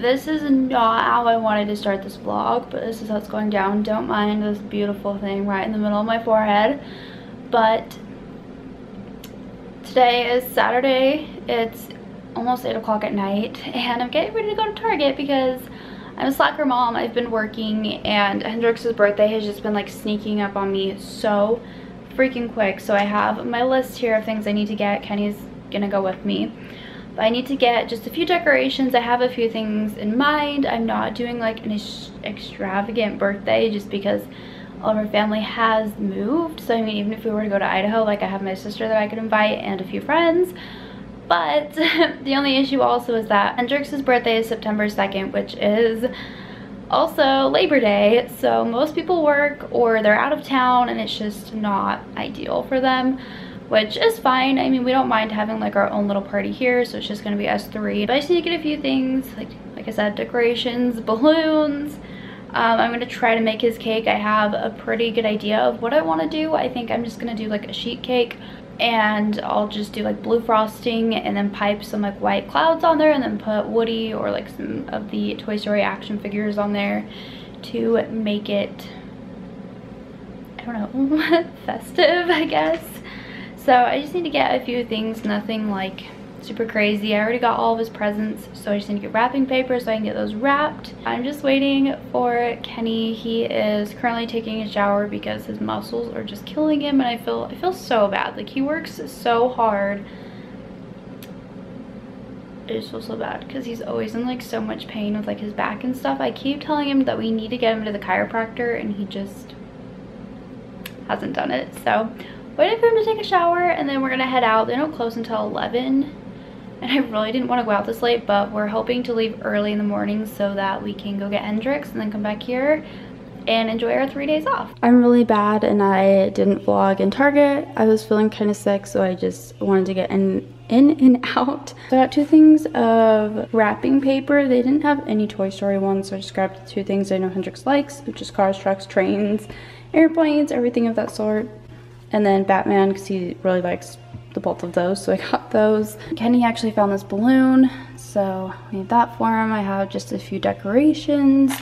This is not how I wanted to start this vlog, but this is how it's going down. Don't mind this beautiful thing right in the middle of my forehead. But today is Saturday. It's almost 8 o'clock at night, and I'm getting ready to go to Target because I'm a slacker mom. I've been working, and Hendrix's birthday has just been like sneaking up on me so freaking quick. So I have my list here of things I need to get. Kenny's gonna go with me. But I need to get just a few decorations. I have a few things in mind. I'm not doing like an extravagant birthday just because all of our family has moved. So I mean, even if we were to go to Idaho, like I have my sister that I could invite and a few friends. But the only issue also is that Hendrix's birthday is September 2nd, which is also Labor Day. So most people work or they're out of town and it's just not ideal for them which is fine. I mean, we don't mind having like our own little party here, so it's just gonna be us three. But I just need to get a few things, like like I said, decorations, balloons. Um, I'm gonna try to make his cake. I have a pretty good idea of what I wanna do. I think I'm just gonna do like a sheet cake and I'll just do like blue frosting and then pipe some like white clouds on there and then put Woody or like some of the Toy Story action figures on there to make it, I don't know, festive, I guess. So I just need to get a few things, nothing like super crazy. I already got all of his presents, so I just need to get wrapping paper so I can get those wrapped. I'm just waiting for Kenny. He is currently taking a shower because his muscles are just killing him and I feel I feel so bad. Like he works so hard. I just feel so bad because he's always in like so much pain with like his back and stuff. I keep telling him that we need to get him to the chiropractor and he just hasn't done it. So waited for him to take a shower and then we're gonna head out. They don't close until 11 and I really didn't want to go out this late but we're hoping to leave early in the morning so that we can go get Hendrix and then come back here and enjoy our three days off. I'm really bad and I didn't vlog in Target. I was feeling kind of sick so I just wanted to get in in and out. So I got two things of wrapping paper. They didn't have any Toy Story ones so I just grabbed two things I know Hendrix likes which is cars, trucks, trains, airplanes, everything of that sort and then Batman because he really likes the both of those so I got those. Kenny actually found this balloon so I made that for him. I have just a few decorations.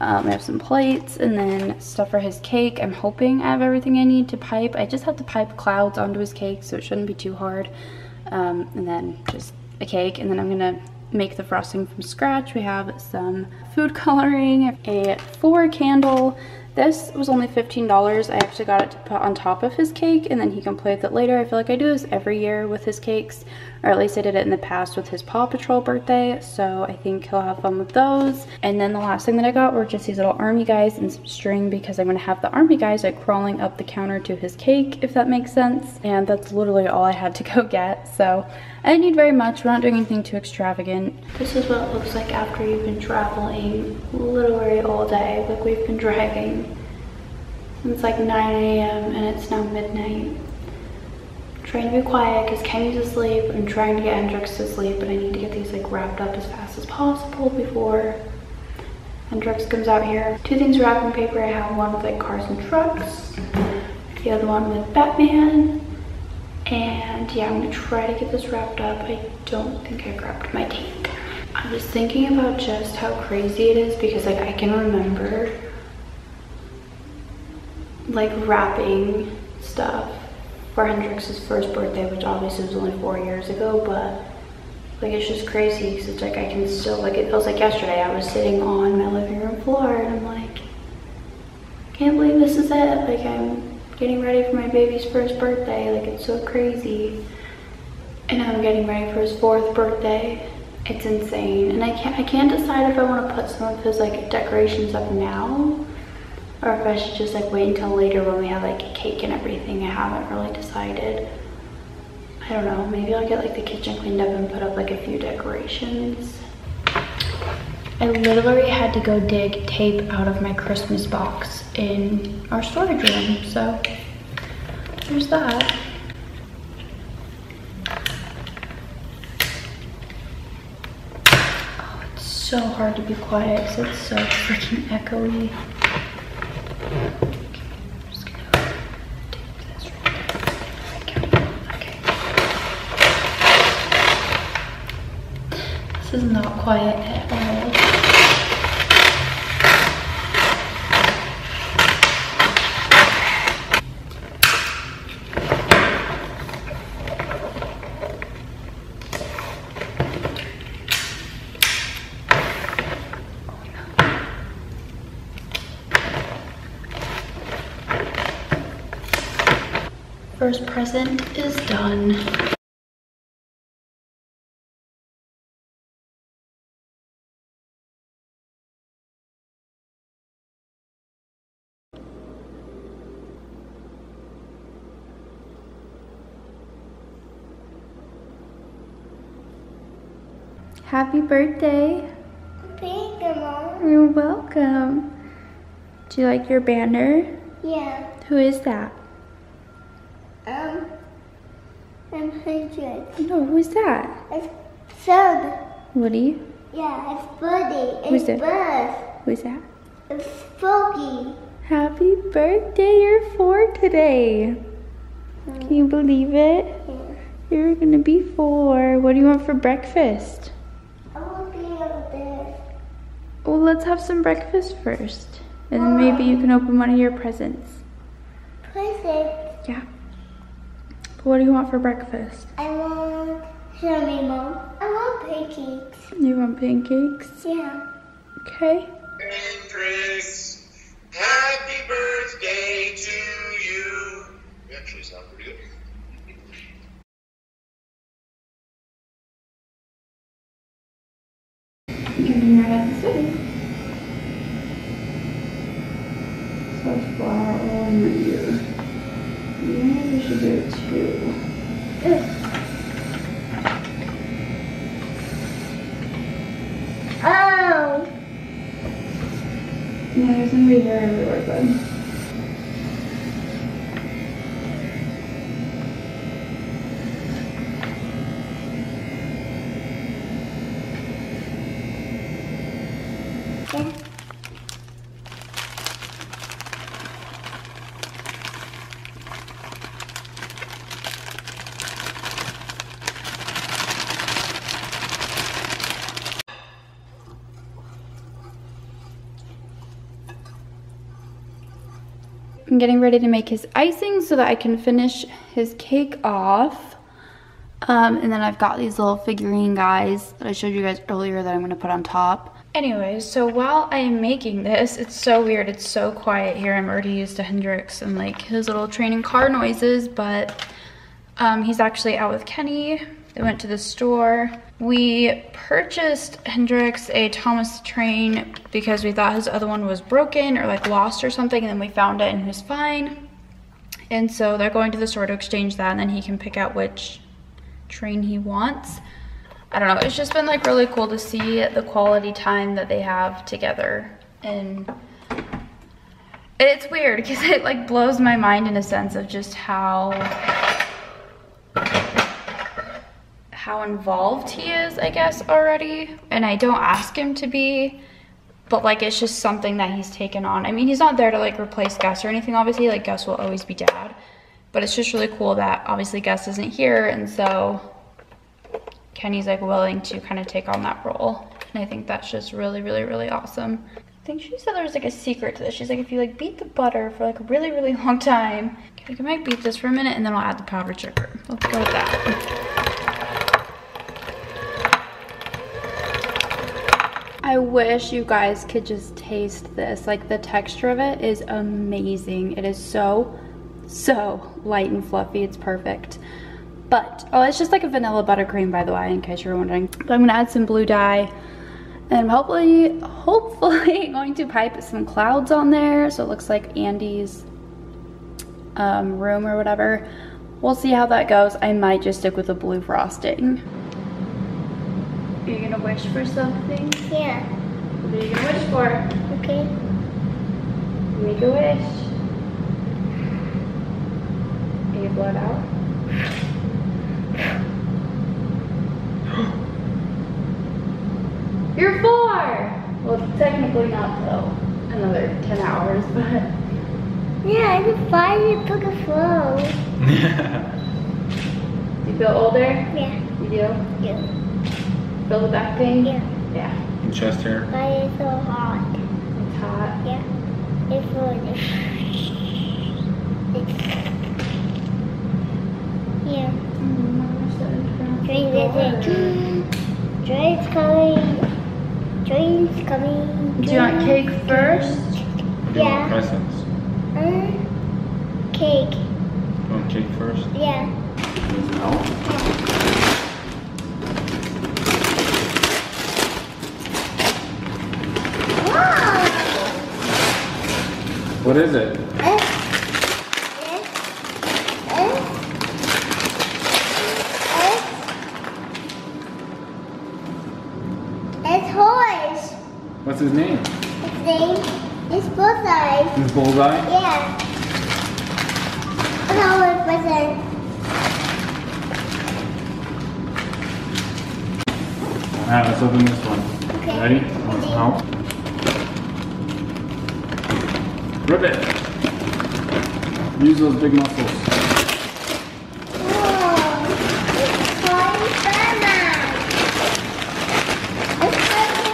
Um, I have some plates and then stuff for his cake. I'm hoping I have everything I need to pipe. I just have to pipe clouds onto his cake so it shouldn't be too hard. Um, and then just a cake and then I'm gonna make the frosting from scratch. We have some food coloring, a four candle, this was only $15. I actually got it to put on top of his cake and then he can play with it later. I feel like I do this every year with his cakes, or at least I did it in the past with his Paw Patrol birthday. So I think he'll have fun with those. And then the last thing that I got were just these little army guys and some string because I'm gonna have the army guys like crawling up the counter to his cake, if that makes sense. And that's literally all I had to go get. So I didn't need very much. We're not doing anything too extravagant. This is what it looks like after you've been traveling literally all day. Like we've been driving it's like 9 a.m. and it's now midnight. I'm trying to be quiet because Kenny's asleep. I'm trying to get Hendrix to sleep, but I need to get these like wrapped up as fast as possible before Hendrix comes out here. Two things wrapped in paper. I have one with like cars and trucks. The other one with Batman. And yeah, I'm gonna try to get this wrapped up. I don't think I grabbed my tape. I was thinking about just how crazy it is because like I can remember like wrapping stuff for Hendrix's first birthday, which obviously was only four years ago, but like it's just crazy because it's like I can still, like it feels like yesterday I was sitting on my living room floor and I'm like, can't believe this is it. Like I'm getting ready for my baby's first birthday. Like it's so crazy. And I'm getting ready for his fourth birthday. It's insane. And I can't, I can't decide if I want to put some of his like decorations up now or if I should just like wait until later when we have like a cake and everything. I haven't really decided. I don't know, maybe I'll get like the kitchen cleaned up and put up like a few decorations. I literally had to go dig tape out of my Christmas box in our storage room, so there's that. Oh, it's so hard to be quiet because it's so freaking echoey. This is not quiet at all. First present is done. Happy birthday. Thank you, Mom. You're welcome. Do you like your banner? Yeah. Who is that? Um, I'm hundred. No, who's that? It's third. Woody? Yeah, it's Buddy. Who's It's that? Buzz. Who's that? It's Foggy. Happy birthday, you're four today. Can you believe it? Yeah. You're gonna be four. What do you want for breakfast? I want to be over. Well, let's have some breakfast first. And then maybe you can open one of your presents. Present. Yeah. What do you want for breakfast? I want Sammy, Mom. I want pancakes. You want pancakes? Yeah. Okay. Chris, happy birthday to you. You actually sound pretty good. You can bring your head this way. So far on you. Maybe we should Oh. Yeah, there's gonna be hair everywhere, bud. Yeah. I'm getting ready to make his icing so that I can finish his cake off. Um, and then I've got these little figurine guys that I showed you guys earlier that I'm gonna put on top. Anyways, so while I am making this, it's so weird, it's so quiet here. I'm already used to Hendrix and like his little training car noises, but um, he's actually out with Kenny. They went to the store. We purchased Hendrix a Thomas Train because we thought his other one was broken or like lost or something, and then we found it and he was fine. And so they're going to the store to exchange that, and then he can pick out which train he wants. I don't know, it's just been like really cool to see the quality time that they have together. And it's weird because it like blows my mind in a sense of just how how involved he is, I guess, already. And I don't ask him to be, but like it's just something that he's taken on. I mean, he's not there to like replace Gus or anything, obviously. Like Gus will always be dad. But it's just really cool that obviously Gus isn't here, and so Kenny's like willing to kind of take on that role. And I think that's just really, really, really awesome. I think she said there was like a secret to this. She's like, if you like beat the butter for like a really, really long time, okay, I might beat this for a minute and then I'll add the powdered sugar. Let's go with that. I wish you guys could just taste this. Like the texture of it is amazing. It is so, so light and fluffy. It's perfect. But, oh, it's just like a vanilla buttercream, by the way, in case you're wondering. But I'm gonna add some blue dye. And hopefully, hopefully going to pipe some clouds on there. So it looks like Andy's um, room or whatever. We'll see how that goes. I might just stick with the blue frosting. Are you gonna wish for something? Yeah. What are you gonna wish for? Okay. Make a wish. Are you blood out? You're four! Well, technically not though. Another 10 hours, but. Yeah, I can finally took a flow. Do you feel older? Yeah. You do? Yeah. Feel the back pain? Yeah. Yeah. Chest hair. But it's so hot. It's hot. Yeah. It's really. It's. Yeah. Train is Train's coming. Train's coming. Do you want cake first? You want Yeah. presents. Uh, cake. You want cake first? Yeah. What is it? It's horse. What's his name? His name is Bullseye. His bullseye? Yeah. No, it wasn't. Alright, let's open this one. Okay. Ready? Want some help? Rip it! Use those big muscles. Whoa. It's Batman. It's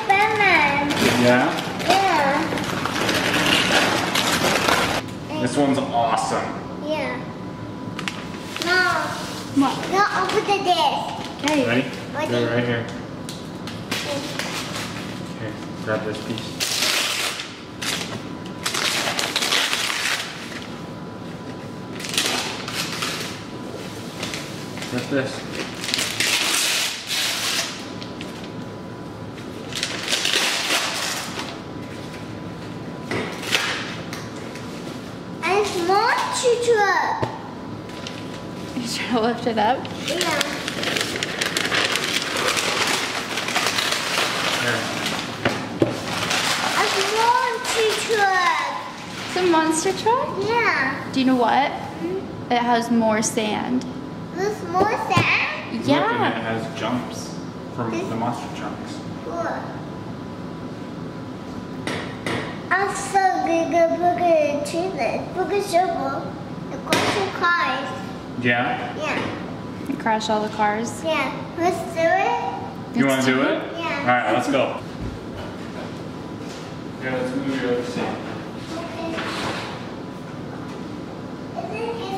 Batman. Yeah? Yeah. This one's awesome. Yeah. No. What? No, open the disc. Okay. Ready? Ready. Right here. Here, grab this piece. Rip this. And it's monster truck. You trying to lift it up? Yeah. A monster truck. It's a monster truck? Yeah. Do you know what? It has more sand. There's more sand. Look, and it has jumps from the monster trucks. Cool. I'm so good at booger achievement. Booger shovel. The question cars. Yeah? Yeah. Crash all the cars. Yeah. Let's do it. You want to do it? Yeah. Alright, let's go. Yeah, let's move your other seat. Okay. Is it